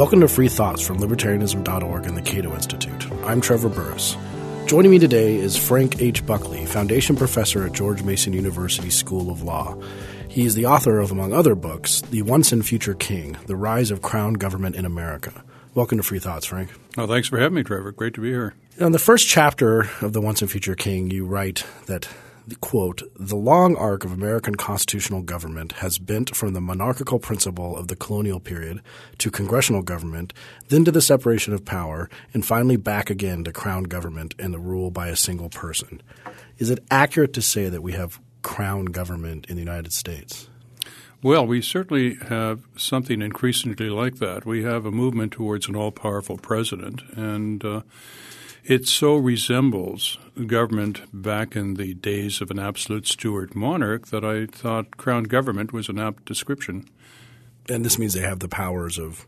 Welcome to Free Thoughts from Libertarianism.org and the Cato Institute. I'm Trevor Burrus. Joining me today is Frank H. Buckley, Foundation Professor at George Mason University School of Law. He is the author of, among other books, The Once and Future King The Rise of Crown Government in America. Welcome to Free Thoughts, Frank. Oh, thanks for having me, Trevor. Great to be here. In the first chapter of The Once and Future King, you write that quote, the long arc of American constitutional government has bent from the monarchical principle of the colonial period to congressional government, then to the separation of power, and finally back again to crown government and the rule by a single person. Is it accurate to say that we have crown government in the United States? Well, we certainly have something increasingly like that. We have a movement towards an all powerful president, and uh, it so resembles government back in the days of an absolute Stuart monarch that I thought crown government was an apt description. And this means they have the powers of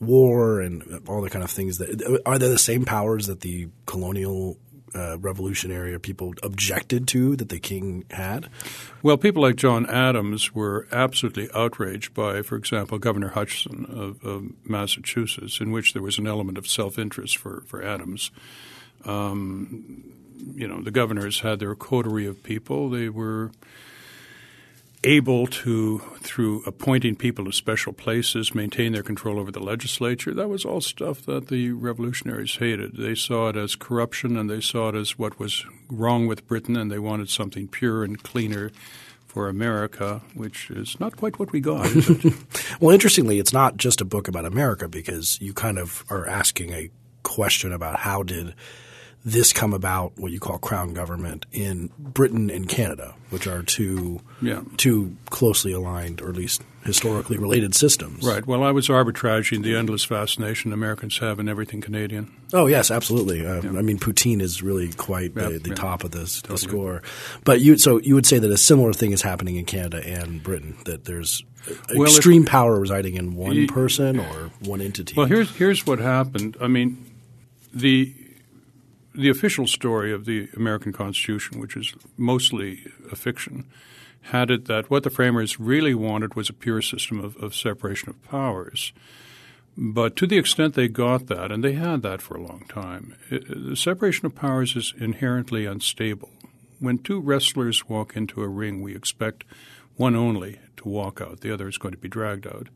war and all the kind of things that are they the same powers that the colonial uh, revolutionary people objected to that the king had? Well, people like John Adams were absolutely outraged by, for example, Governor Hutchinson of, of Massachusetts, in which there was an element of self interest for, for Adams. Um, you know, the governors had their coterie of people. They were able to, through appointing people to special places, maintain their control over the legislature. That was all stuff that the revolutionaries hated. They saw it as corruption and they saw it as what was wrong with Britain, and they wanted something pure and cleaner for America, which is not quite what we got. well, interestingly, it's not just a book about America because you kind of are asking a question about how did – this come about what you call crown government in Britain and Canada, which are two yeah. two closely aligned or at least historically related systems. Right. Well, I was arbitraging the endless fascination Americans have in everything Canadian. Oh yes, absolutely. Uh, yeah. I mean, poutine is really quite the, the top of this, totally. the score. But you so you would say that a similar thing is happening in Canada and Britain that there's well, extreme if, power residing in one person or one entity. Well, here's here's what happened. I mean, the the official story of the American Constitution, which is mostly a fiction, had it that what the framers really wanted was a pure system of, of separation of powers. But to the extent they got that, and they had that for a long time, it, the separation of powers is inherently unstable. When two wrestlers walk into a ring, we expect one only to walk out, the other is going to be dragged out.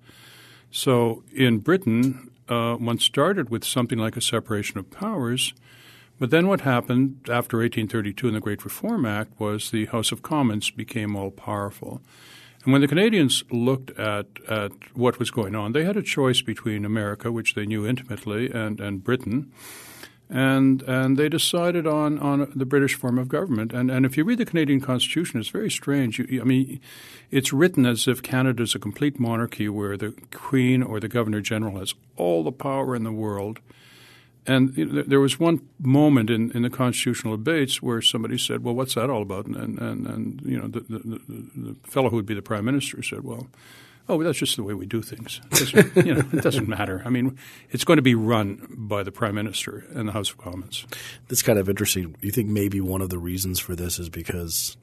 So in Britain, uh, one started with something like a separation of powers – but then what happened after 1832 and the Great Reform Act was the House of Commons became all powerful. And when the Canadians looked at, at what was going on, they had a choice between America, which they knew intimately, and, and Britain. And, and they decided on, on the British form of government. And, and if you read the Canadian Constitution, it's very strange. You, I mean, it's written as if Canada is a complete monarchy where the Queen or the Governor General has all the power in the world – and there was one moment in, in the constitutional debates where somebody said, "Well, what's that all about?" And and, and you know, the, the, the, fellow who would be the prime minister said, "Well, oh, that's just the way we do things. It you know, it doesn't matter. I mean, it's going to be run by the prime minister and the House of Commons." That's kind of interesting. You think maybe one of the reasons for this is because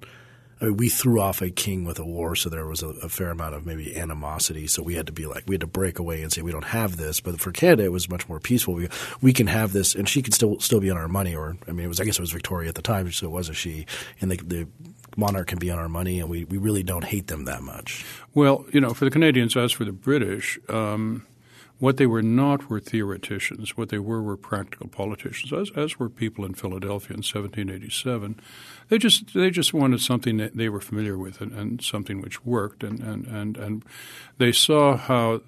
I mean, we threw off a king with a war, so there was a, a, fair amount of maybe animosity. So we had to be like, we had to break away and say we don't have this. But for Canada, it was much more peaceful. We, we can have this, and she can still still be on our money. Or I mean, it was I guess it was Victoria at the time, so it was a she, and the, the monarch can be on our money, and we, we really don't hate them that much. Well, you know, for the Canadians, as for the British. Um, what they were not were theoreticians. What they were were practical politicians, as, as were people in Philadelphia in 1787. They just they just wanted something that they were familiar with and, and something which worked. And, and, and, and they saw how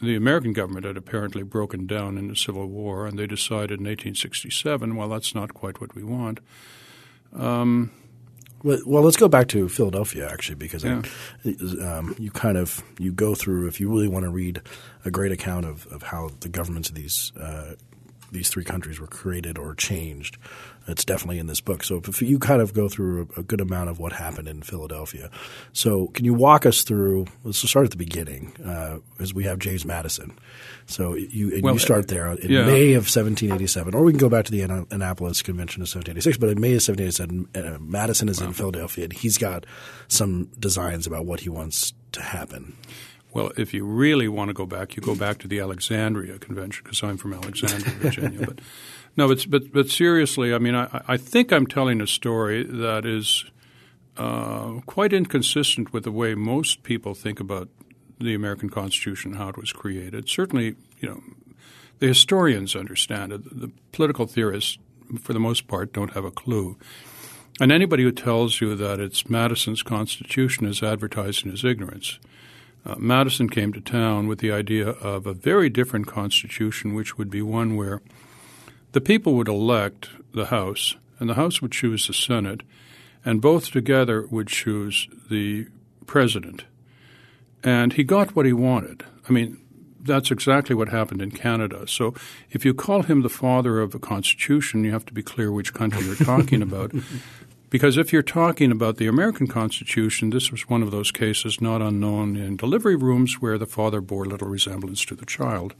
the American government had apparently broken down in the Civil War, and they decided in 1867, well, that's not quite what we want. Um, well, let's go back to Philadelphia actually, because yeah. um, you kind of you go through if you really want to read a great account of, of how the governments of these uh, these three countries were created or changed. It's definitely in this book. So if you kind of go through a, good amount of what happened in Philadelphia. So can you walk us through? Let's start at the beginning, uh, as we have James Madison. So you well, you start there in yeah. May of 1787, or we can go back to the Annapolis Convention of 1786. But in May of 1787, uh, Madison is wow. in Philadelphia, and he's got some designs about what he wants to happen. Well, if you really want to go back, you go back to the Alexandria Convention because I'm from Alexandria, Virginia. but no, but, but but seriously, I mean, I, I think I'm telling a story that is uh, quite inconsistent with the way most people think about the American Constitution, how it was created. Certainly, you know, the historians understand it. The political theorists, for the most part, don't have a clue. And anybody who tells you that it's Madison's Constitution is advertising his ignorance. Uh, Madison came to town with the idea of a very different Constitution, which would be one where the people would elect the House, and the House would choose the Senate, and both together would choose the President. And he got what he wanted. I mean, that's exactly what happened in Canada. So if you call him the father of the Constitution, you have to be clear which country you're talking about. Because if you're talking about the American Constitution, this was one of those cases not unknown in delivery rooms where the father bore little resemblance to the child.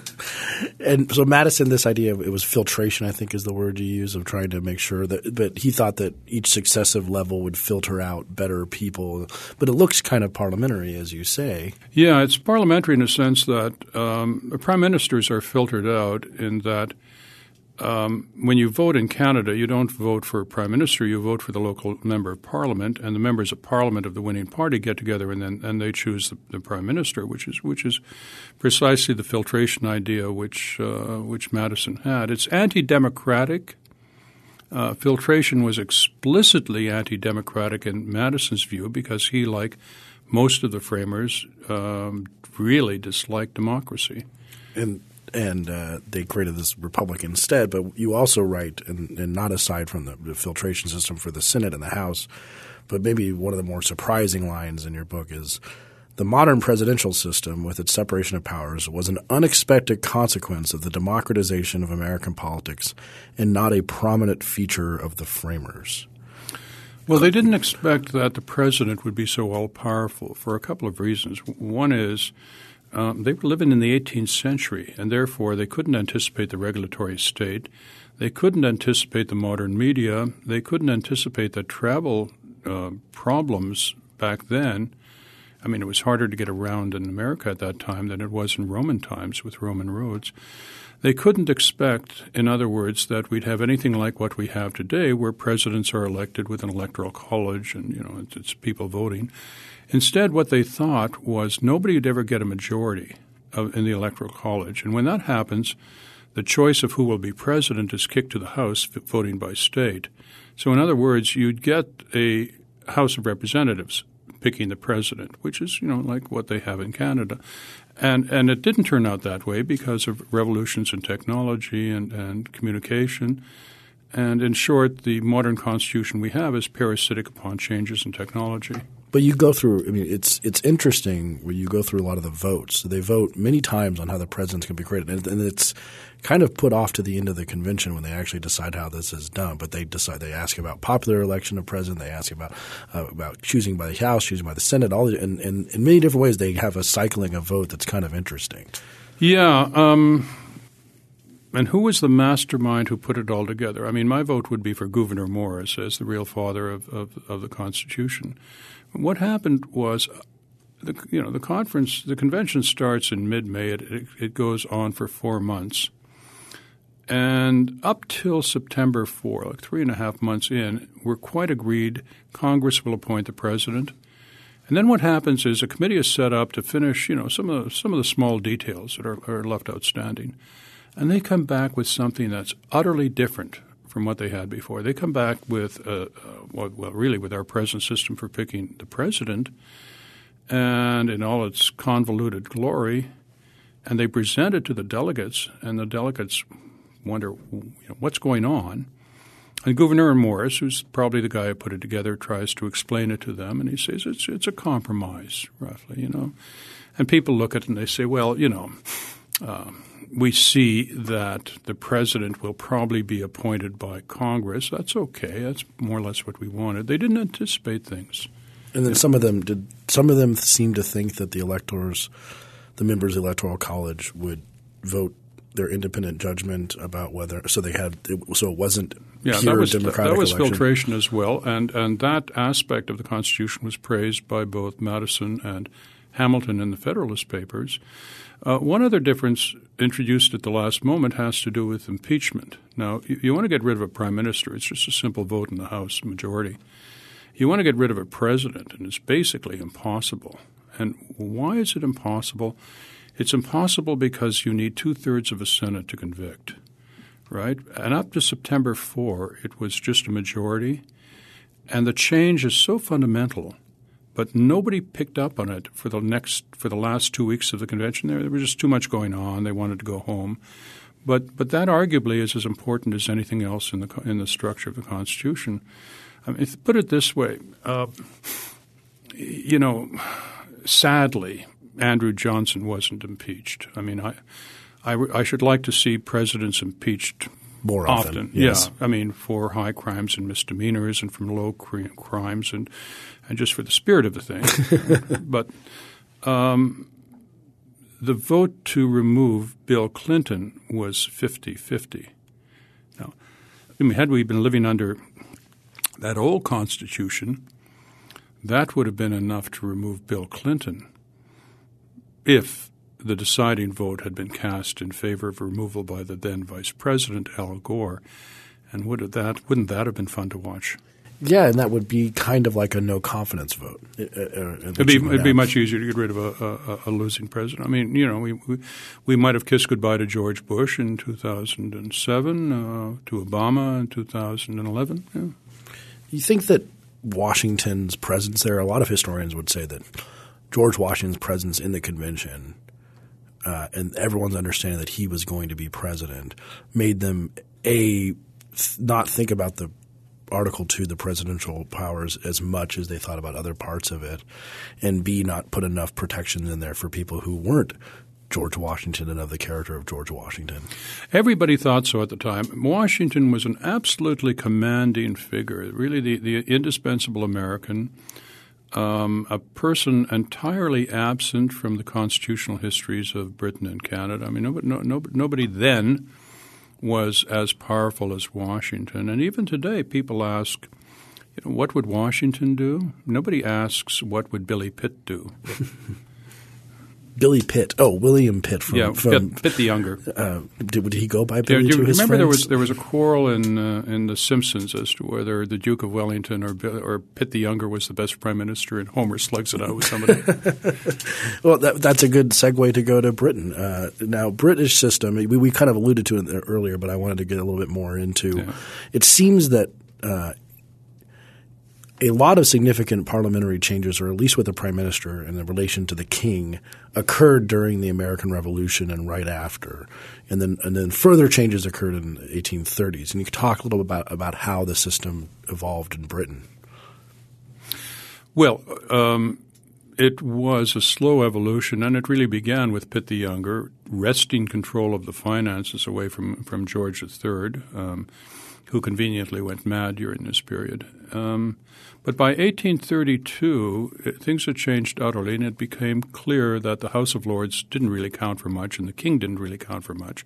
and so Madison, this idea of it was filtration, I think is the word you use of trying to make sure that, but he thought that each successive level would filter out better people. But it looks kind of parliamentary, as you say. Yeah, it's parliamentary in a sense that um, prime ministers are filtered out in that – um, when you vote in Canada, you don't vote for a prime minister. You vote for the local member of parliament, and the members of parliament of the winning party get together and then and they choose the, the prime minister, which is which is precisely the filtration idea which uh, which Madison had. It's anti-democratic. Uh, filtration was explicitly anti-democratic in Madison's view because he, like most of the framers, um, really disliked democracy. And and uh, they created this republic instead. But you also write, and, and not aside from the, the, filtration system for the Senate and the House, but maybe one of the more surprising lines in your book is the modern presidential system, with its separation of powers, was an unexpected consequence of the democratization of American politics and not a prominent feature of the framers. Well, they didn't expect that the president would be so all powerful for a couple of reasons. One is um, they were living in the 18th century, and therefore they couldn't anticipate the regulatory state. They couldn't anticipate the modern media. They couldn't anticipate the travel uh, problems back then. I mean, it was harder to get around in America at that time than it was in Roman times with Roman roads. They couldn't expect, in other words, that we'd have anything like what we have today, where presidents are elected with an electoral college and you know it's, it's people voting. Instead, what they thought was nobody would ever get a majority of, in the Electoral College. And when that happens, the choice of who will be president is kicked to the House, voting by state. So, in other words, you'd get a House of Representatives picking the president, which is, you know, like what they have in Canada. And, and it didn't turn out that way because of revolutions in technology and, and communication. And in short, the modern constitution we have is parasitic upon changes in technology. But you go through. I mean, it's it's interesting where you go through a lot of the votes. They vote many times on how the president's going to be created, and, and it's kind of put off to the end of the convention when they actually decide how this is done. But they decide they ask about popular election of president. They ask about uh, about choosing by the House, choosing by the Senate. All the, and, and in many different ways, they have a cycling of vote that's kind of interesting. Yeah. Um, and who was the mastermind who put it all together? I mean, my vote would be for Gouverneur Morris as the real father of, of, of the Constitution. What happened was, the, you know, the conference, the convention starts in mid-May. It, it, it goes on for four months, and up till September 4, like three and a half months in, we're quite agreed Congress will appoint the president. And then what happens is a committee is set up to finish, you know, some of the, some of the small details that are, are left outstanding, and they come back with something that's utterly different from what they had before. They come back with, uh, uh, well, well, really, with our present system for picking the president, and in all its convoluted glory, and they present it to the delegates, and the delegates wonder you know, what's going on. And Gouverneur Morris, who's probably the guy who put it together, tries to explain it to them, and he says it's it's a compromise, roughly, you know. And people look at it and they say, well, you know. Um, we see that the president will probably be appointed by Congress. That's okay. That's more or less what we wanted. They didn't anticipate things. And then some of them did. Some of them seem to think that the electors, the members of the electoral college, would vote their independent judgment about whether. So they had. So it wasn't yeah, that was, democratic. That was election. filtration as well, and and that aspect of the Constitution was praised by both Madison and Hamilton in the Federalist Papers. Uh, one other difference introduced at the last moment has to do with impeachment. Now, you, you want to get rid of a prime minister, it's just a simple vote in the House majority. You want to get rid of a president, and it's basically impossible. And why is it impossible? It's impossible because you need two thirds of a Senate to convict, right? And up to September 4, it was just a majority. And the change is so fundamental but nobody picked up on it for the next for the last two weeks of the convention. There, there was just too much going on. They wanted to go home. But but that arguably is as important as anything else in the in the structure of the Constitution. I mean, if, put it this way, uh, you know, sadly, Andrew Johnson wasn't impeached. I mean, I, I, I should like to see presidents impeached more often. often. Yes. Yeah, I mean, for high crimes and misdemeanors, and from low crimes, and and just for the spirit of the thing. but um, the vote to remove Bill Clinton was 50-50. Now, I mean, had we been living under that old Constitution, that would have been enough to remove Bill Clinton if the deciding vote had been cast in favor of removal by the then Vice President Al Gore. And would that wouldn't that have been fun to watch? Yeah, and that would be kind of like a no confidence vote. Uh, uh, it'd be it'd be much easier to get rid of a, a, a, losing president. I mean, you know, we, we, we might have kissed goodbye to George Bush in 2007, uh, to Obama in 2011. Yeah. You think that Washington's presence there? A lot of historians would say that George Washington's presence in the convention uh, and everyone's understanding that he was going to be president made them a th- not think about the Article Two, the presidential powers, as much as they thought about other parts of it, and b not put enough protections in there for people who weren't George Washington and of the character of George Washington. Everybody thought so at the time. Washington was an absolutely commanding figure, really the, the indispensable American um, a person entirely absent from the constitutional histories of Britain and Canada. I mean, nobody, no, no, nobody then was as powerful as Washington. And even today, people ask, you know, what would Washington do? Nobody asks, what would Billy Pitt do? Billy Pitt. Oh, William Pitt from yeah, from Pitt, Pitt the younger. Uh, did, did, he go by Billy? Yeah, do you remember friends? there was there was a quarrel in uh, in The Simpsons as to whether the Duke of Wellington or or Pitt the younger was the best prime minister, and Homer slugs it out with somebody. well, that, that's a good segue to go to Britain. Uh, now, British system. We, we kind of alluded to it earlier, but I wanted to get a little bit more into. Yeah. It seems that uh, a lot of significant parliamentary changes, or at least with the prime minister and in relation to the king, occurred during the American Revolution and right after, and then and then further changes occurred in the 1830s. And you could talk a little about about how the system evolved in Britain. Well, um, it was a slow evolution, and it really began with Pitt the Younger wresting control of the finances away from from George III. Um, who conveniently went mad during this period. Um, but by 1832, things had changed utterly, and it became clear that the House of Lords didn't really count for much, and the king didn't really count for much.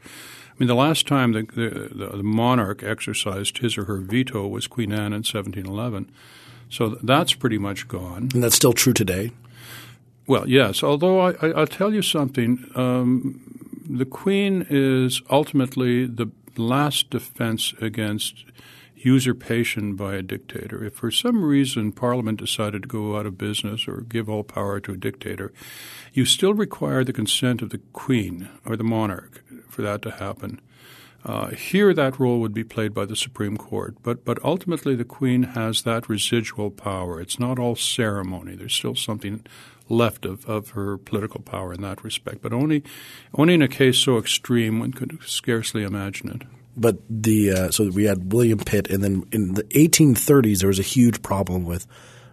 I mean, the last time the, the, the monarch exercised his or her veto was Queen Anne in 1711. So that's pretty much gone. And that's still true today? Well, yes. Although I, will tell you something, um, the Queen is ultimately the last defense against usurpation by a dictator. If for some reason Parliament decided to go out of business or give all power to a dictator, you still require the consent of the Queen or the monarch for that to happen. Uh, here, that role would be played by the Supreme Court, but but ultimately, the Queen has that residual power. It's not all ceremony. There's still something left of, of her political power in that respect, but only only in a case so extreme one could scarcely imagine it but the uh, so we had William Pitt, and then in the 1830s there was a huge problem with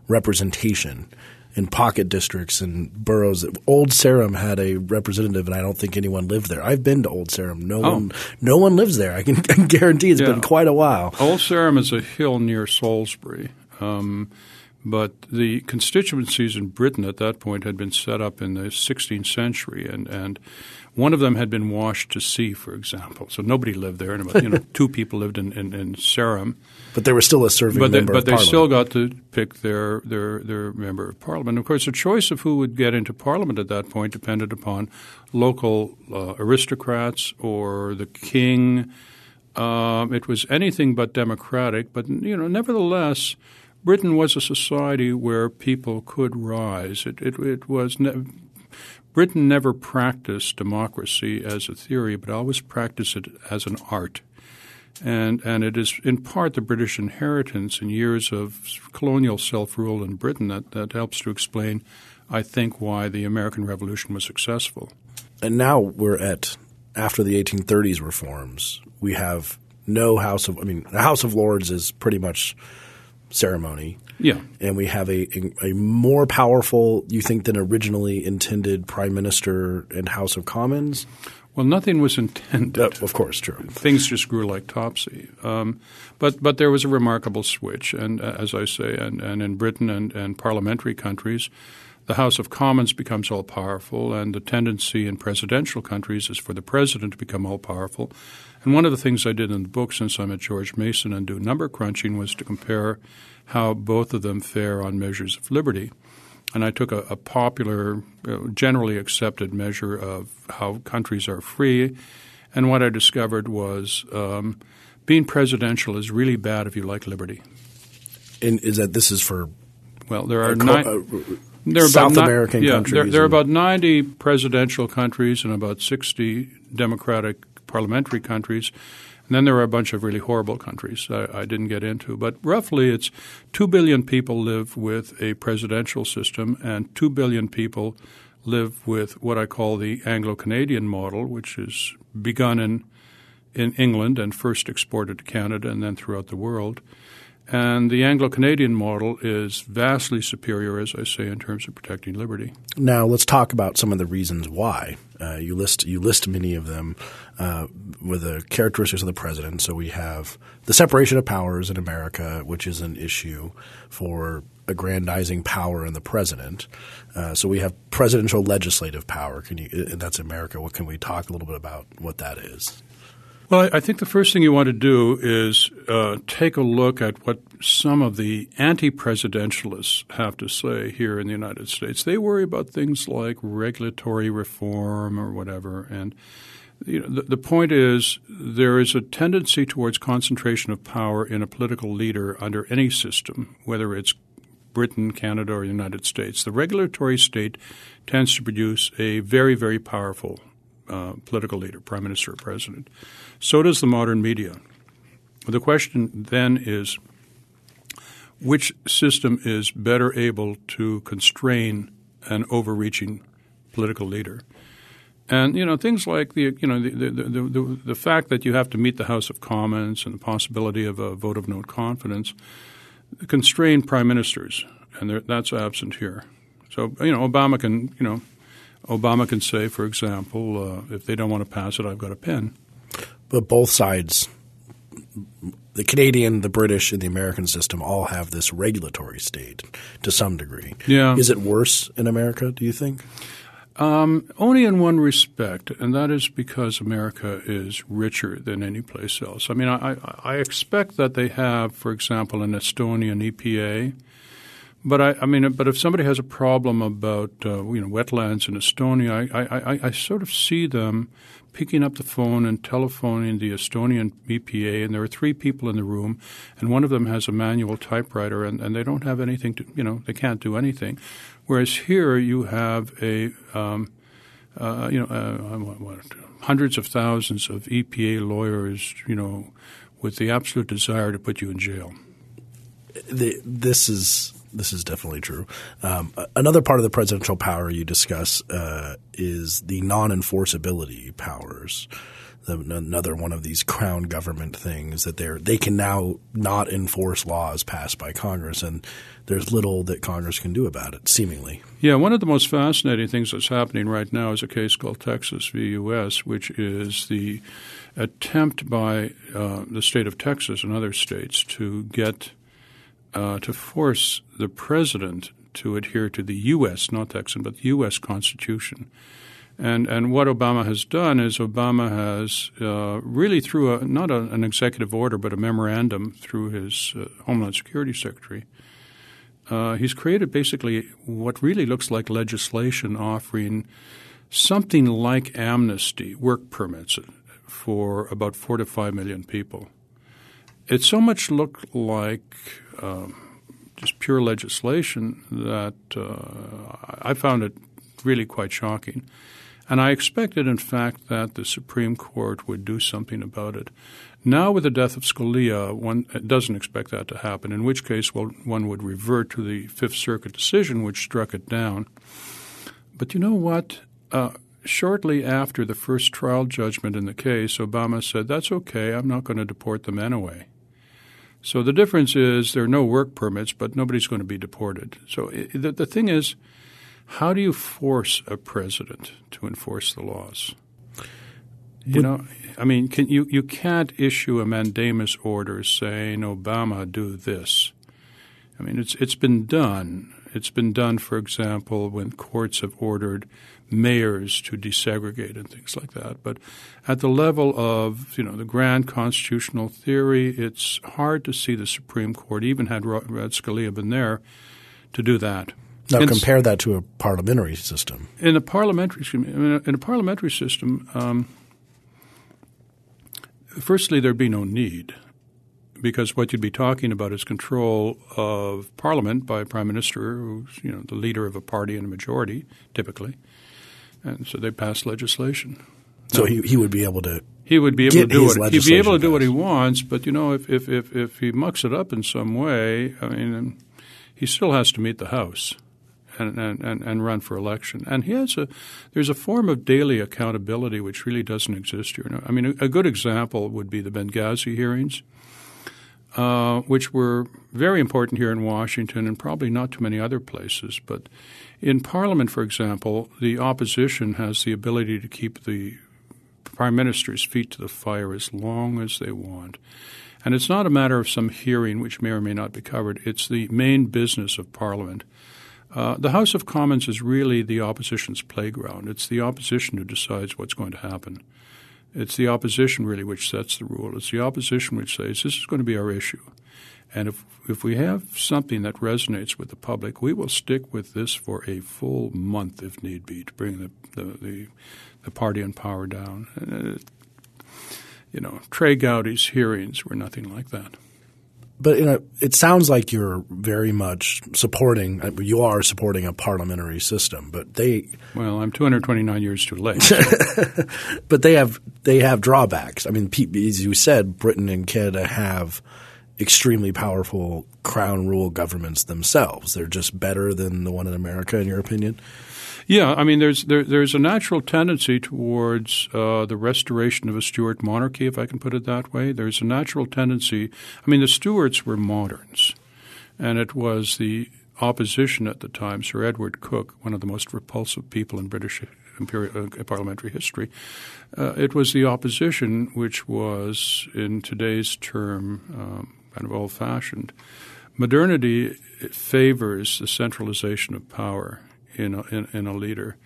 representation in pocket districts and boroughs. Old Sarum had a representative, and I don't think anyone lived there. I've been to Old Sarum. No oh. one, no one lives there. I can, I can guarantee it's yeah. been quite a while. Old Sarum is a hill near Salisbury. Um, But the constituencies in Britain at that point had been set up in the 16th century, and, and one of them had been washed to sea, for example. So nobody lived there, and about you know two people lived in, in, in Sarum. But they were still a serving but they, member but they still got to pick their, their their member of parliament. Of course, the choice of who would get into parliament at that point depended upon local uh, aristocrats or the king. Um, it was anything but democratic, but you know, nevertheless, Britain was a society where people could rise. It it, it was. Ne- Britain never practiced democracy as a theory, but always practiced it as an art. And, and it is in part the British inheritance in years of colonial self rule in Britain that, that helps to explain, I think, why the American Revolution was successful. And now we're at after the 1830s reforms. We have no House of I mean, the House of Lords is pretty much ceremony. Yeah. And we have a, a, a more powerful, you think, than originally intended Prime Minister and House of Commons? Well, nothing was intended. Uh, of course, true. Things just grew like topsy. Um, but but there was a remarkable switch, and uh, as I say, and, and in Britain and, and parliamentary countries, the House of Commons becomes all powerful, and the tendency in presidential countries is for the president to become all powerful. And one of the things I did in the book, since I'm at George Mason and do number crunching, was to compare how both of them fare on measures of liberty. And I took a, a popular, uh, generally accepted measure of how countries are free. And what I discovered was um, being presidential is really bad if you like liberty. And is that this is for Well, there are uh, co- nine. There are South about ni- American yeah, countries There, there are about 90 presidential countries and about 60 democratic parliamentary countries. And then there are a bunch of really horrible countries I, I didn't get into. But roughly, it's 2 billion people live with a presidential system, and 2 billion people live with what I call the Anglo Canadian model, which is begun in, in England and first exported to Canada and then throughout the world. And the Anglo Canadian model is vastly superior, as I say, in terms of protecting liberty. Now let's talk about some of the reasons why. Uh, you list you list many of them uh, with the characteristics of the president. So we have the separation of powers in America, which is an issue for aggrandizing power in the president. Uh, so we have presidential legislative power. Can you? And that's America. What can we talk a little bit about what that is? Well, I think the first thing you want to do is uh, take a look at what some of the anti presidentialists have to say here in the United States. They worry about things like regulatory reform or whatever. And you know, the, the point is there is a tendency towards concentration of power in a political leader under any system, whether it's Britain, Canada, or the United States. The regulatory state tends to produce a very, very powerful uh, political leader, prime minister or president. So does the modern media. The question then is which system is better able to constrain an overreaching political leader? And you know things like the you know the the, the, the, the fact that you have to meet the House of Commons and the possibility of a vote of no confidence constrain prime ministers, and that's absent here. So you know Obama can you know Obama can say, for example, uh, if they don't want to pass it, I've got a pen. But both sides, the Canadian, the British, and the American system all have this regulatory state to some degree. Yeah. Is it worse in America? Do you think? Only in one respect, and that is because America is richer than any place else. I mean, I, I I expect that they have, for example, an Estonian EPA. But I, I mean, but if somebody has a problem about uh, you know wetlands in Estonia, I, I, I, sort of see them picking up the phone and telephoning the Estonian EPA, and there are three people in the room, and one of them has a manual typewriter, and, and they don't have anything to you know they can't do anything. Whereas here you have a um, uh, you know uh, what, what, hundreds of thousands of EPA lawyers, you know, with the absolute desire to put you in jail. the, this is this is definitely true. Um, another part of the presidential power you discuss uh, is the non-enforceability powers. Another one of these crown government things that they they can now not enforce laws passed by Congress, and there's little that Congress can do about it, seemingly. Yeah, one of the most fascinating things that's happening right now is a case called Texas v. U.S., which is the attempt by uh, the state of Texas and other states to get uh, to force the president to adhere to the U.S., not Texan, but the U.S. Constitution. And and what Obama has done is Obama has uh, really through a, not a, an executive order but a memorandum through his uh, Homeland Security Secretary. Uh, he's created basically what really looks like legislation offering something like amnesty, work permits for about four to five million people. It so much looked like um, just pure legislation that uh, I found it really quite shocking. And I expected, in fact, that the Supreme Court would do something about it. Now, with the death of Scalia, one doesn't expect that to happen, in which case well, one would revert to the Fifth Circuit decision, which struck it down. But you know what? Uh, shortly after the first trial judgment in the case, Obama said, That's okay, I'm not going to deport them anyway. So the difference is there are no work permits, but nobody's going to be deported. So the, the thing is, how do you force a president to enforce the laws? You Would, know, I mean, can, you you can't issue a mandamus order saying Obama do this. I mean, it's it's been done. It's been done, for example, when courts have ordered mayors to desegregate and things like that. But at the level of you know the grand constitutional theory, it's hard to see the Supreme Court, even had Rod Scalia been there, to do that. Now in, compare that to a parliamentary system. In a parliamentary, in a parliamentary system, um, firstly, there'd be no need because what you'd be talking about is control of parliament by a prime minister, who's you know the leader of a party and a majority, typically, and so they pass legislation. So now, he he would be able to he would be able to do what he'd be able to do what he wants, but you know if, if if if he mucks it up in some way, I mean, he still has to meet the House and, and, and run for election. And he has a there's a form of daily accountability which really doesn't exist here. I mean, a, a good example would be the Benghazi hearings, uh, which were very important here in Washington and probably not too many other places. But in Parliament, for example, the opposition has the ability to keep the prime minister's feet to the fire as long as they want. And it's not a matter of some hearing which may or may not be covered. It's the main business of Parliament uh, the House of Commons is really the opposition's playground. It's the opposition who decides what's going to happen. It's the opposition really which sets the rule. It's the opposition which says this is going to be our issue. And if if we have something that resonates with the public, we will stick with this for a full month if need be to bring the the, the, the party in power down. Uh, you know, Trey Gowdy's hearings were nothing like that but you know, it sounds like you're very much supporting. Uh, you are supporting a parliamentary system, but they. Well, I'm 229 years too late. but they have they have drawbacks. I mean, as you said, Britain and Canada have extremely powerful crown rule governments themselves. They're just better than the one in America, in your opinion. Yeah, I mean, there's there, there's a natural tendency towards uh, the restoration of a Stuart monarchy, if I can put it that way. There's a natural tendency. I mean, the Stuarts were moderns, and it was the opposition at the time, Sir Edward Coke, one of the most repulsive people in British imperial, uh, parliamentary history. Uh, it was the opposition which was, in today's term, um, kind of old-fashioned. Modernity favors the centralization of power in a, in, in a leader.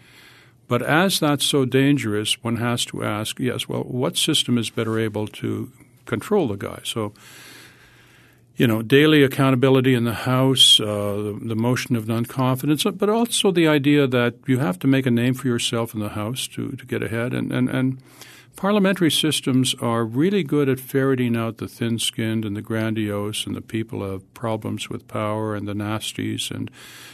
But as that's so dangerous, one has to ask, yes, well, what system is better able to control the guy? So, you know, daily accountability in the House, uh, the, the, motion of non-confidence, but also the idea that you have to make a name for yourself in the House to, to get ahead. And, and, and Parliamentary systems are really good at ferreting out the thin skinned and the grandiose and the people who have problems with power and the nasties. And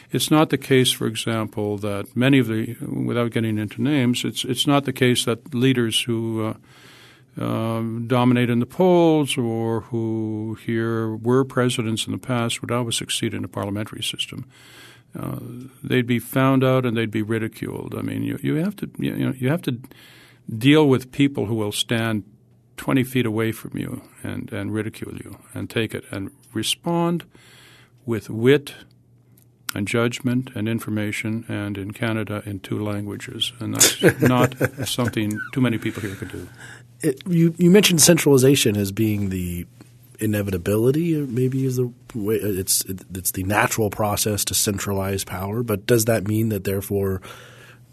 it's not the case, for example, that many of the, without getting into names, it's, it's not the case that leaders who uh, um, dominate in the polls or who here were presidents in the past would always succeed in a parliamentary system. Uh, they'd be found out and they'd be ridiculed. I mean, you, you have to you know you have to deal with people who will stand 20 feet away from you and, and ridicule you and take it and respond with wit and judgment and information and in Canada in two languages. And that's not something too many people here could do. It, you, you mentioned centralization as being the inevitability. Maybe is the way it's it's the natural process to centralize power. But does that mean that therefore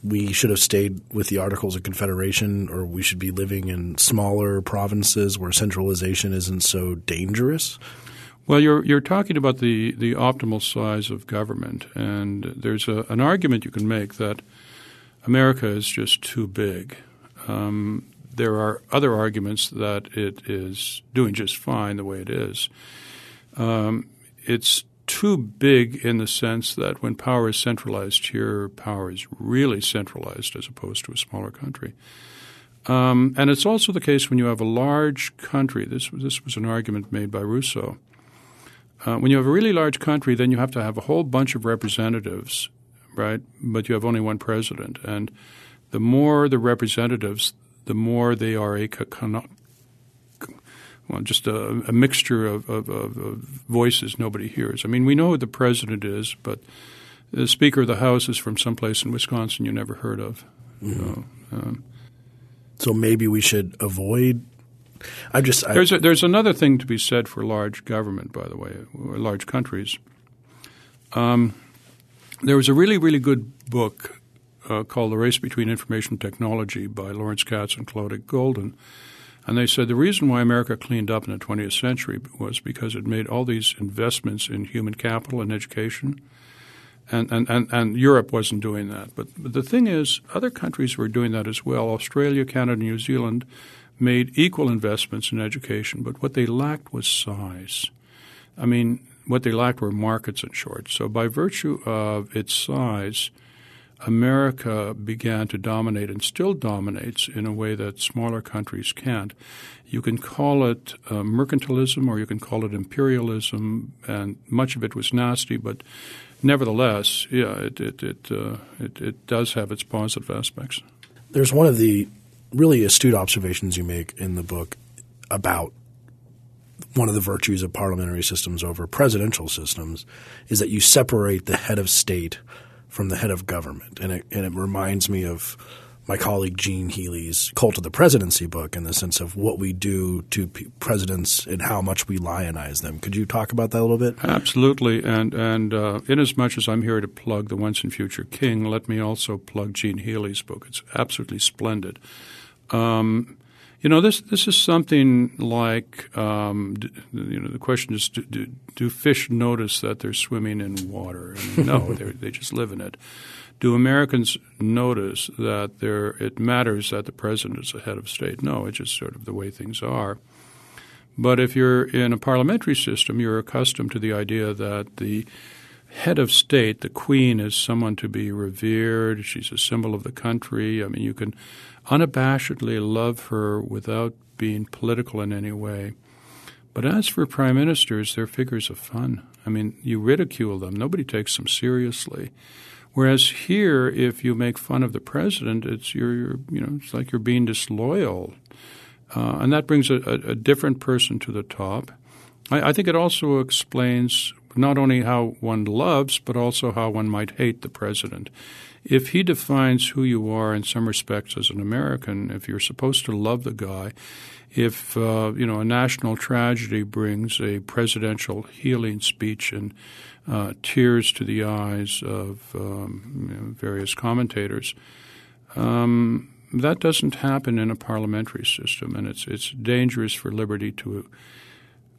we should have stayed with the Articles of Confederation, or we should be living in smaller provinces where centralization isn't so dangerous? Well, you're you're talking about the, the optimal size of government, and there's a, an argument you can make that America is just too big. Um, there are other arguments that it is doing just fine the way it is. Um, it's too big in the sense that when power is centralized here, power is really centralized as opposed to a smaller country. Um, and it's also the case when you have a large country. This, this was an argument made by Rousseau. Uh, when you have a really large country, then you have to have a whole bunch of representatives, right? But you have only one president. And the more the representatives, the more they are a well, just a, a mixture of, of, of, voices nobody hears. I mean, we know who the president is, but the Speaker of the House is from someplace in Wisconsin you never heard of. Mm-hmm. So, um, so, maybe we should avoid. I just I, there's a, there's another thing to be said for large government, by the way, large countries. Um, there was a really really good book uh, called The Race Between Information Technology by Lawrence Katz and Claudia Goldin and they said the reason why America cleaned up in the 20th century was because it made all these investments in human capital and education. And, and, and, and Europe wasn't doing that. But, but the thing is, other countries were doing that as well. Australia, Canada, New Zealand made equal investments in education, but what they lacked was size. I mean, what they lacked were markets, in short. So, by virtue of its size, America began to dominate and still dominates in a way that smaller countries can't. You can call it uh, mercantilism or you can call it imperialism, and much of it was nasty, but nevertheless, yeah, it it it, uh, it, it does have its positive aspects. There's one of the really astute observations you make in the book about one of the virtues of parliamentary systems over presidential systems is that you separate the head of state – from the head of government. And it, and it reminds me of my colleague Gene Healy's Cult of the Presidency book in the sense of what we do to presidents and how much we lionize them. Could you talk about that a little bit? Absolutely. And, and uh, in as much as I'm here to plug The Once and Future King, let me also plug Gene Healy's book. It's absolutely splendid. Um, you know, this this is something like um, you know the question is do, do, do, fish notice that they're swimming in water? No, they just live in it. Do Americans notice that there it matters that the president is a head of state? No, it's just sort of the way things are. But if you're in a parliamentary system, you're accustomed to the idea that the head of state, the queen, is someone to be revered. She's a symbol of the country. I mean, you can unabashedly love her without being political in any way. But as for prime ministers, they're figures of fun. I mean, you ridicule them, nobody takes them seriously. Whereas here, if you make fun of the president, it's you're, you're you know it's like you're being disloyal, uh, and that brings a, a, a, different person to the top. I, I think it also explains not only how one loves, but also how one might hate the president if he defines who you are in some respects as an American, if you're supposed to love the guy, if uh, you know a national tragedy brings a presidential healing speech and uh, tears to the eyes of um, you know, various commentators, um, that doesn't happen in a parliamentary system, and it's it's dangerous for liberty to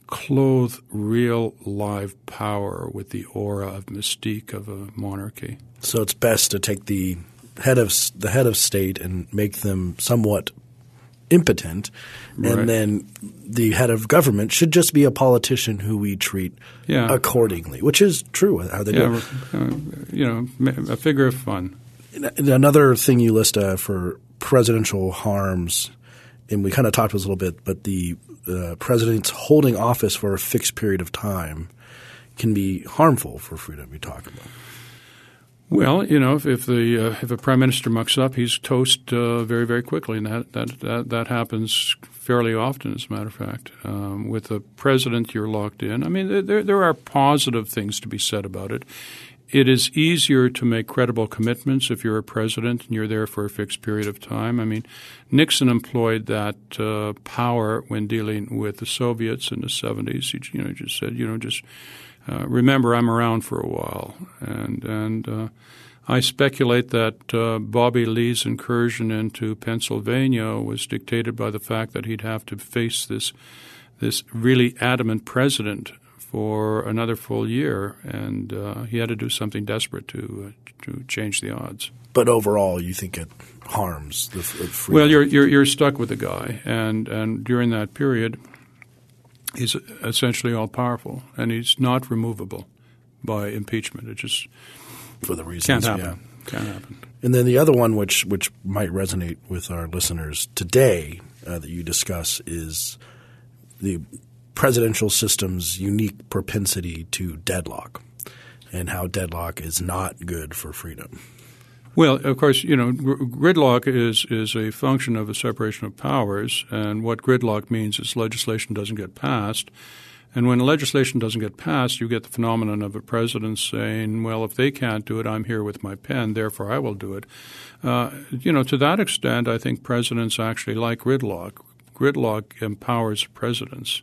clothe real live power with the aura of mystique of a monarchy. So it's best to take the head of the head of state and make them somewhat impotent, right. and then the head of government should just be a politician who we treat yeah. accordingly, which is true how they yeah, do. Uh, you know, a figure of fun. Another thing you list uh, for presidential harms, and we kind of talked about this a little bit, but the uh, president's holding office for a fixed period of time can be harmful for freedom. You talk about. Well, you know, if, if the uh, if a prime minister mucks up, he's toast uh, very very quickly, and that, that that that happens fairly often. As a matter of fact, um, with a president, you're locked in. I mean, there there are positive things to be said about it. it is easier to make credible commitments if you're a president and you're there for a fixed period of time. I mean, Nixon employed that uh, power when dealing with the Soviets in the 70s. He, you know, just said, you know, just uh, remember I'm around for a while. And, and uh, I speculate that uh, Bobby Lee's incursion into Pennsylvania was dictated by the fact that he'd have to face this this really adamant president for another full year, and uh, he had to do something desperate to uh, to change the odds. But overall, you think it harms the freedom? Well, you're, you're you're stuck with the guy, and and during that period, he's essentially all powerful, and he's not removable by impeachment. It just for the reasons can't happen. Yeah. Can't happen. And then the other one, which which might resonate with our listeners today, uh, that you discuss is the presidential system's unique propensity to deadlock and how deadlock is not good for freedom. Well, of course, you know, gridlock is is a function of a separation of powers, and what gridlock means is legislation doesn't get passed. And when legislation doesn't get passed, you get the phenomenon of a president saying, "Well, if they can't do it, I'm here with my pen, therefore I will do it." Uh, you know, to that extent, I think presidents actually like gridlock. Gridlock empowers presidents.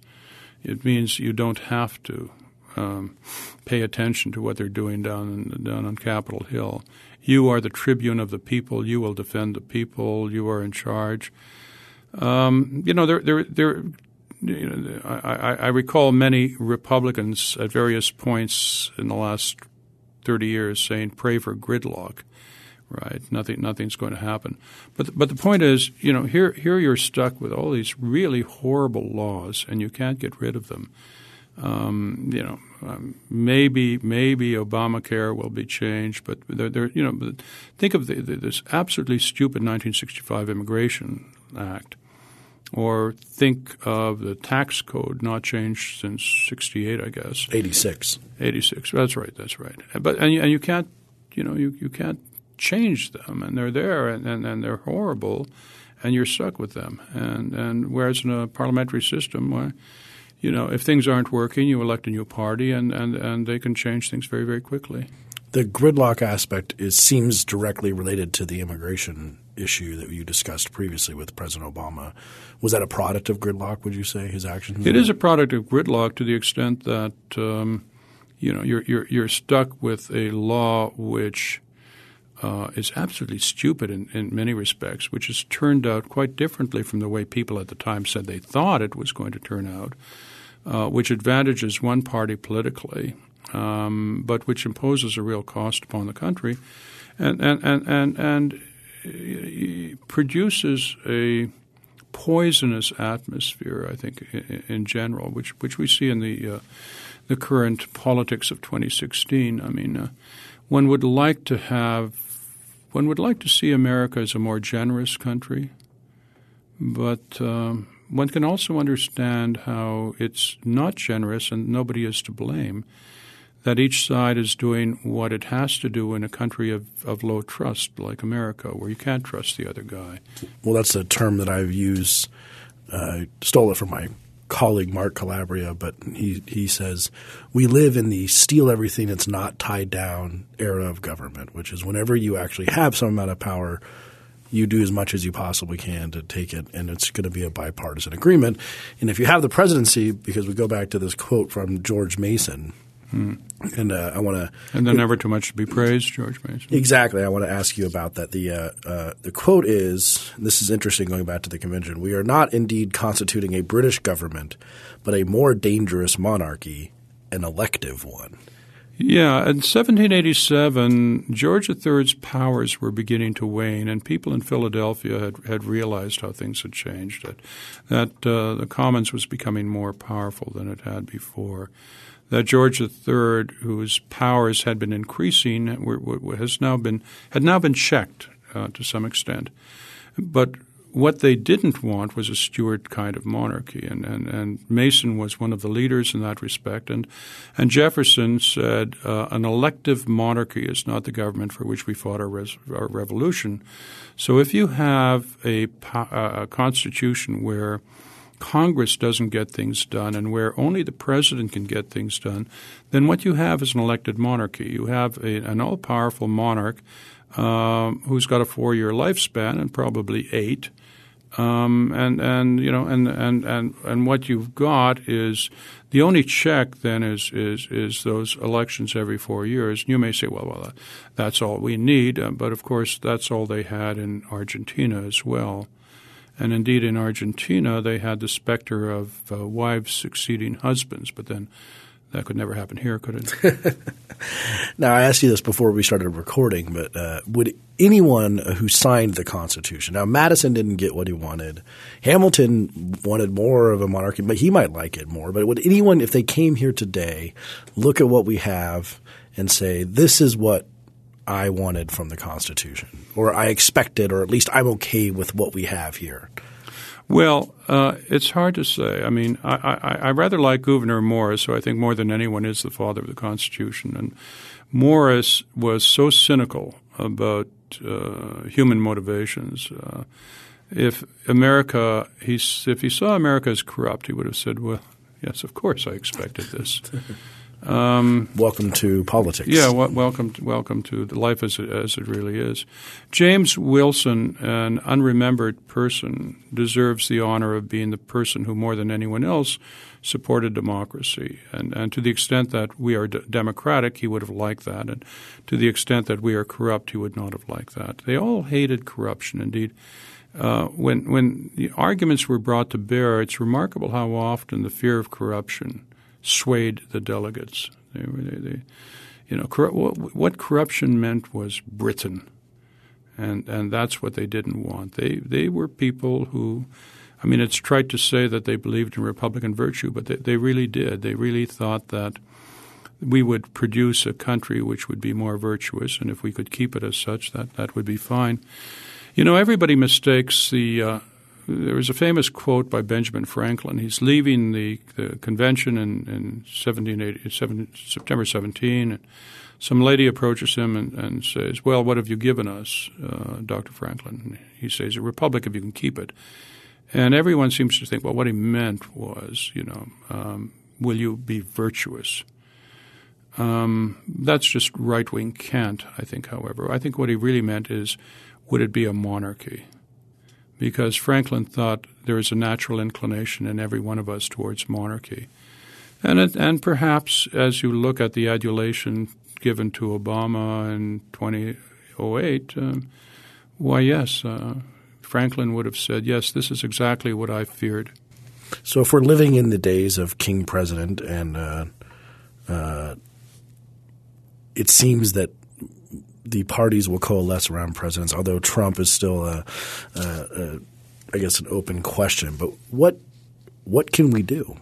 It means you don't have to um, pay attention to what they're doing down down on Capitol Hill. You are the tribune of the people. You will defend the people. You are in charge. Um, you know, there, there, there. You know, I, I recall many Republicans at various points in the last thirty years saying, "Pray for gridlock." right? Nothing, nothing's going to happen. But but the point is, you know, here here you're stuck with all these really horrible laws, and you can't get rid of them. Um, you know, um, maybe maybe Obamacare will be changed, but they're, they're you know, think of the, the, this absolutely stupid 1965 Immigration Act, or think of the tax code not changed since 68, I guess. 86. 86. That's right. That's right. But and you, and you can't, you know, you, you can't change them, and they're there, and, and, and they're horrible, and you're stuck with them. And and whereas in a parliamentary system, where you know if things aren't working, you elect a new party, and, and, and they can change things very very quickly. The gridlock aspect is seems directly related to the immigration issue that you discussed previously with President Obama. Was that a product of gridlock? Would you say his actions? It is a product of gridlock to the extent that um, you know you're, you're you're stuck with a law which uh, is absolutely stupid in, in many respects, which has turned out quite differently from the way people at the time said they thought it was going to turn out, uh, which advantages one party politically, um, but which imposes a real cost upon the country, and and and and, and produces a poisonous atmosphere. I think in, in, general, which which we see in the uh, the current politics of 2016. I mean, uh, one would like to have one would like to see America as a more generous country, but um, one can also understand how it's not generous and nobody is to blame. That each side is doing what it has to do in a country of, of low trust like America, where you can't trust the other guy. Well, that's a term that I've used. Uh, stole it from my colleague Mark Calabria, but he he says we live in the steal everything that's not tied down era of government, which is whenever you actually have some amount of power, you do as much as you possibly can to take it, and it's going to be a bipartisan agreement. And if you have the presidency, because we go back to this quote from George Mason, Hmm. And uh, I want to – And then never too much to be praised, George Mason. Exactly. I want to ask you about that. The, uh, uh, the quote is – this is interesting going back to the convention. We are not indeed constituting a British government, but a more dangerous monarchy, an elective one. Yeah, in 1787, George III's powers were beginning to wane, and people in Philadelphia had, had realized how things had changed. That, that uh, the Commons was becoming more powerful than it had before that George III, whose powers had been increasing, has now been had now been checked uh, to some extent. But what they didn't want was a Stuart kind of monarchy, and, and, and Mason was one of the leaders in that respect. And and Jefferson said uh, an elective monarchy is not the government for which we fought our, res- our revolution. So if you have a, a constitution where Congress doesn't get things done and where only the president can get things done, then what you have is an elected monarchy. You have a, an all powerful monarch um, who's got a four year lifespan and probably eight. Um, and and you know and, and and and what you've got is the only check then is is is those elections every four years. You may say, well, well, that's all we need, uh, but of course that's all they had in Argentina as well. And indeed, in Argentina, they had the specter of uh, wives succeeding husbands, but then that could never happen here, could it? now, I asked you this before we started recording, but uh, would anyone who signed the Constitution now Madison didn't get what he wanted, Hamilton wanted more of a monarchy, but he might like it more. But would anyone, if they came here today, look at what we have and say, "This is what I wanted from the Constitution, or I expected, or at least I'm okay with what we have here? Well, uh, it's hard to say. I mean, I, I, I, rather like Gouverneur Morris, who I think more than anyone is the father of the Constitution. And Morris was so cynical about uh, human motivations. Uh, if America, he, if he saw America as corrupt, he would have said, "Well, yes, of course, I expected this." Um, welcome to politics. Yeah, w- welcome, to, welcome to the life as it, as it really is. James Wilson, an unremembered person, deserves the honor of being the person who, more than anyone else, supported democracy. And, and to the extent that we are d- democratic, he would have liked that. And to the extent that we are corrupt, he would not have liked that. They all hated corruption. Indeed, uh, when when the arguments were brought to bear, it's remarkable how often the fear of corruption swayed the delegates. They, they, they, you know, what, what, corruption meant was Britain, and and that's what they didn't want. They they were people who, I mean, it's trite to say that they believed in Republican virtue, but they, they really did. They really thought that we would produce a country which would be more virtuous, and if we could keep it as such, that that would be fine. You know, everybody mistakes the uh, there was a famous quote by Benjamin Franklin. He's leaving the, the convention in, in September 17. And some lady approaches him and, and, says, Well, what have you given us, uh, Dr. Franklin? And he says, A republic if you can keep it. And everyone seems to think, well, what he meant was, you know, um, will you be virtuous? Um, that's just right wing cant, I think, however. I think what he really meant is, would it be a monarchy? Because Franklin thought there is a natural inclination in every one of us towards monarchy. And, it, and perhaps as you look at the adulation given to Obama in 2008, um, why, yes, uh, Franklin would have said, yes, this is exactly what I feared. So if we're living in the days of King President and uh, uh, it seems that the parties will coalesce around presidents, although Trump is still a, a, a I guess an open question. But what what can we do?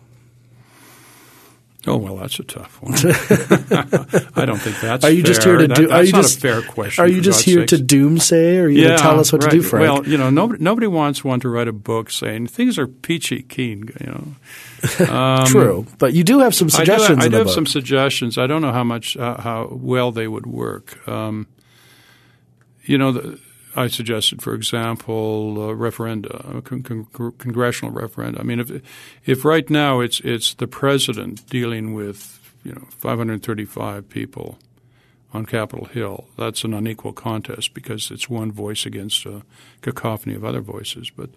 Oh well, that's a tough one. I don't think that's. Are you fair. just here to do? That, are you just fair question? Are you just here sakes. to doomsay, or are you yeah, to tell us what right. to do, Frank? Well, you know, nobody, nobody wants one to write a book saying things are peachy keen. You know, um, true, but you do have some suggestions. I do, I do have book. some suggestions. I don't know how much uh, how well they would work. Um, you know, the, I suggested, for example, uh, referenda, con- con- congressional referenda. I mean, if if right now it's it's the president dealing with you know 535 people on Capitol Hill, that's an unequal contest because it's one voice against a cacophony of other voices. But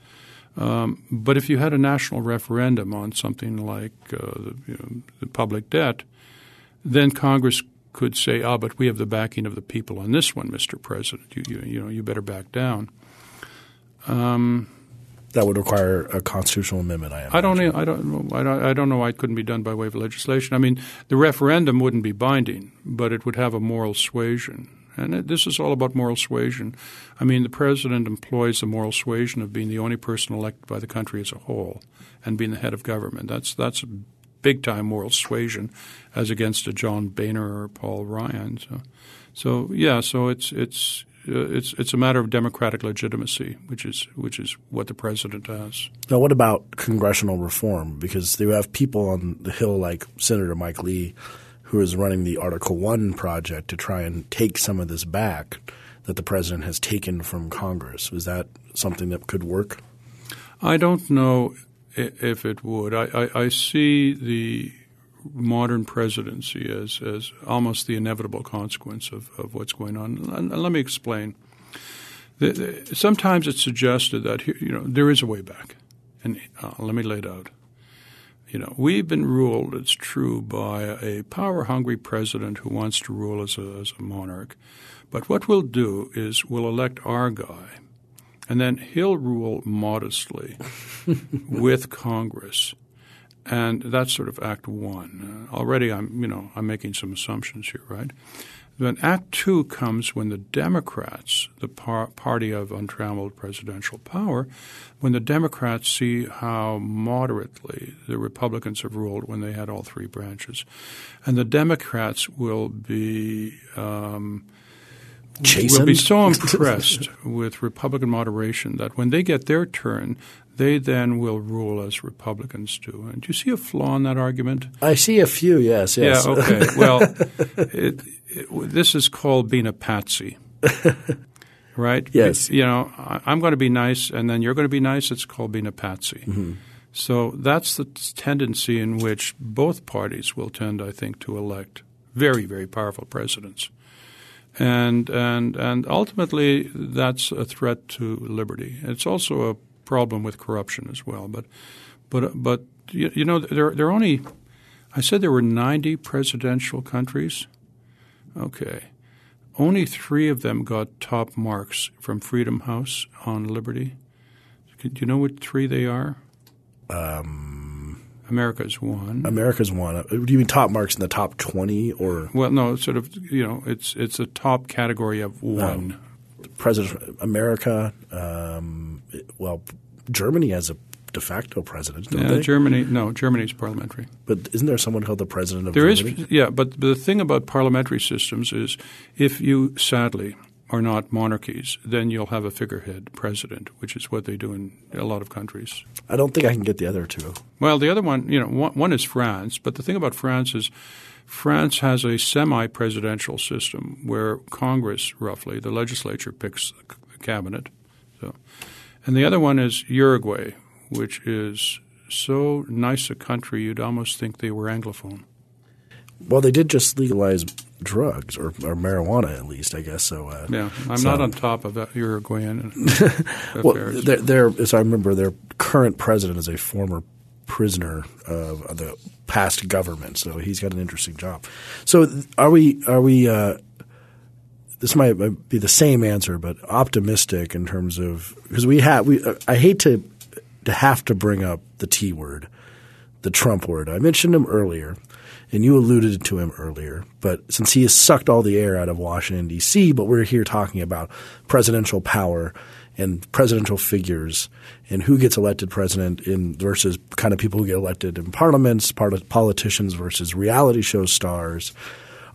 um, but if you had a national referendum on something like uh, the, you know, the public debt, then Congress could say, "Ah, but we have the backing of the people on this one, Mr. President. You, you, you know, you better back down." Um, that would require a constitutional amendment. I, I don't. I don't. I don't. I don't know why it couldn't be done by way of legislation. I mean, the referendum wouldn't be binding, but it would have a moral suasion. And it, this is all about moral suasion. I mean, the president employs the moral suasion of being the only person elected by the country as a whole and being the head of government. That's that's big time moral suasion as against a John Boehner or Paul Ryan. So, so yeah, so it's it's uh, it's it's a matter of democratic legitimacy, which is which is what the president has. Now, what about congressional reform? Because you have people on the Hill like Senator Mike Lee, who is running the Article One project to try and take some of this back that the president has taken from Congress. Is that something that could work? I don't know if it would. I, I, I see the modern presidency as, as almost the inevitable consequence of, of what's going on. And let me explain. The, the, sometimes it's suggested that you know there is a way back, and uh, let me lay it out. You know, we've been ruled, it's true, by a power-hungry president who wants to rule as a, as a monarch. But what we'll do is we'll elect our guy, and then he'll rule modestly with Congress and that's sort of Act One. Uh, already, I'm you know I'm making some assumptions here, right? Then Act Two comes when the Democrats, the par- party of untrammeled presidential power, when the Democrats see how moderately the Republicans have ruled when they had all three branches, and the Democrats will be. Um, will be so impressed with Republican moderation that when they get their turn, they then will rule as Republicans do. And do you see a flaw in that argument? I see a few, yes, yes. Yeah, okay. well, it, it, this is called being a patsy. right? Yes. You know, I'm going to be nice and then you're going to be nice. It's called being a patsy. Mm-hmm. So that's the tendency in which both parties will tend, I think, to elect very, very powerful presidents. And, and, and ultimately, that's a threat to liberty. It's also a problem with corruption as well. But but but you, you know there there are only I said there were 90 presidential countries. Okay. Only three of them got top marks from Freedom House on liberty. Do you know what three they are? Um, America's one. America's one. Do you mean top marks in the top twenty, or? Well, no. Sort of. You know, it's it's a top category of one. President America. Um, well, Germany has a de facto president, don't yeah, they? Germany, no, Germany's parliamentary. But isn't there someone called the president of there Germany? There is, yeah. But the thing about parliamentary systems is, if you sadly are not monarchies, then you'll have a figurehead president, which is what they do in a lot of countries. I don't think I can get the other two. Well, the other one, you know, one, one is France, but the thing about France is France has a semi-presidential system where Congress, roughly, the legislature picks the cabinet. So and the other one is Uruguay, which is so nice a country you'd almost think they were Anglophone. Well, they did just legalize drugs or, or marijuana, at least, I guess. So uh, yeah, I'm so. not on top of that Uruguayan well, they're, they're, as I remember, their current president is a former prisoner of, of, the past government, so he's got an interesting job. So, are we are we uh, this might be the same answer, but optimistic in terms of because we have we. I hate to to have to bring up the T word, the Trump word. I mentioned him earlier, and you alluded to him earlier. But since he has sucked all the air out of Washington D.C., but we're here talking about presidential power and presidential figures and who gets elected president in versus kind of people who get elected in parliaments, part of politicians versus reality show stars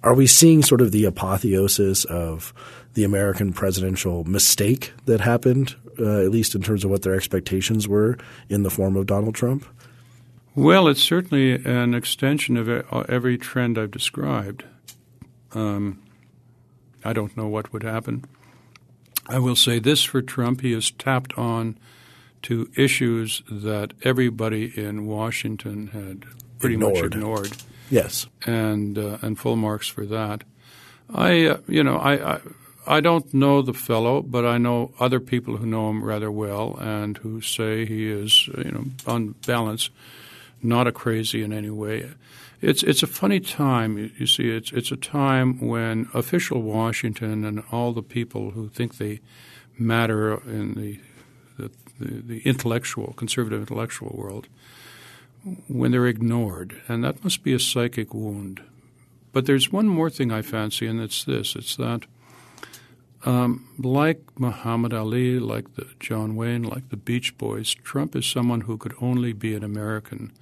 are we seeing sort of the apotheosis of the American presidential mistake that happened, uh, at least in terms of what their expectations were in the form of Donald Trump? Well, it's certainly an extension of every trend I've described. Um, I don't know what would happen. I will say this for Trump he has tapped on to issues that everybody in Washington had pretty ignored. much ignored. Yes, and uh, and full marks for that. I uh, you know I, I, I don't know the fellow, but I know other people who know him rather well and who say he is you know on balance not a crazy in any way. It's it's a funny time. You, see, it's it's a time when official Washington and all the people who think they matter in the the, the, the intellectual conservative intellectual world when they're ignored, and that must be a psychic wound. But there's one more thing I fancy, and it's this: it's that, um, like Muhammad Ali, like the John Wayne, like the Beach Boys, Trump is someone who could only be an American.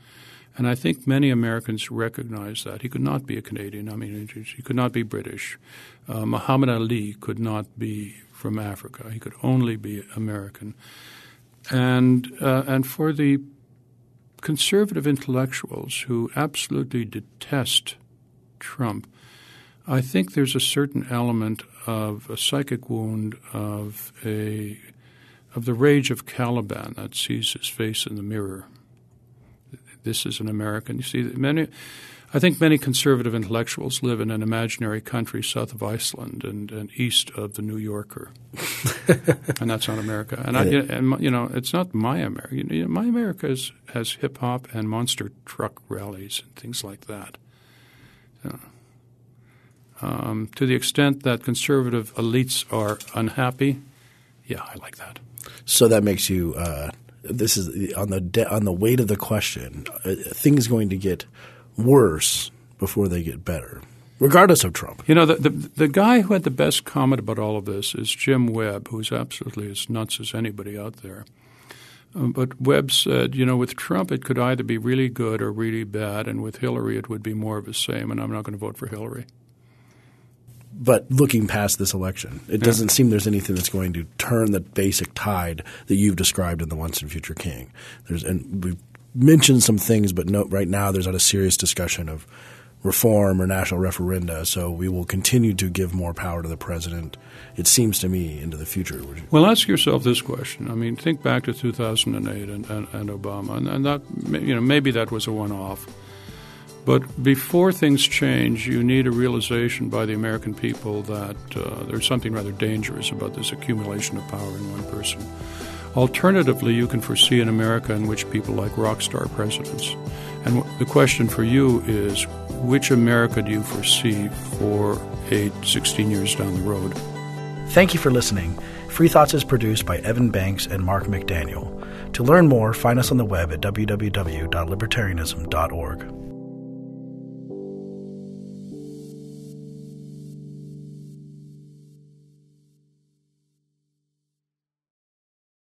And I think many Americans recognize that. He could not be a Canadian. I mean, he could not be British. Uh, Muhammad Ali could not be from Africa. He could only be American. And, uh, and for the conservative intellectuals who absolutely detest Trump, I think there's a certain element of a psychic wound of a of the rage of Caliban that sees his face in the mirror. This is an American. You see, many, I think many conservative intellectuals live in an imaginary country south of Iceland and, and east of the New Yorker, and that's not America. And, I, and you know, it's not my America. You know, my America is, has hip hop and monster truck rallies and things like that. um, to the extent that conservative elites are unhappy, yeah, I like that. So that makes you. Uh, this is on the de- on the weight of the question. Uh, things going to get worse before they get better, regardless of Trump. You know, the, the, the guy who had the best comment about all of this is Jim Webb, who's absolutely as nuts as anybody out there. Um, but Webb said, you know, with Trump it could either be really good or really bad, and with Hillary it would be more of the same, and I'm not going to vote for Hillary. But looking past this election, it doesn't seem there's anything that's going to turn the basic tide that you've described in the Once and Future King. There's and we've mentioned some things, but no, right now there's not a serious discussion of reform or national referenda. So we will continue to give more power to the president. It seems to me into the future. Well, ask yourself this question. I mean, think back to 2008 and, and, and Obama, and, and, that you know maybe that was a one-off. But before things change, you need a realization by the American people that uh, there's something rather dangerous about this accumulation of power in one person. Alternatively, you can foresee an America in which people like rock star presidents. And the question for you is which America do you foresee for eight, 16 years down the road? Thank you for listening. Free Thoughts is produced by Evan Banks and Mark McDaniel. To learn more, find us on the web at www.libertarianism.org.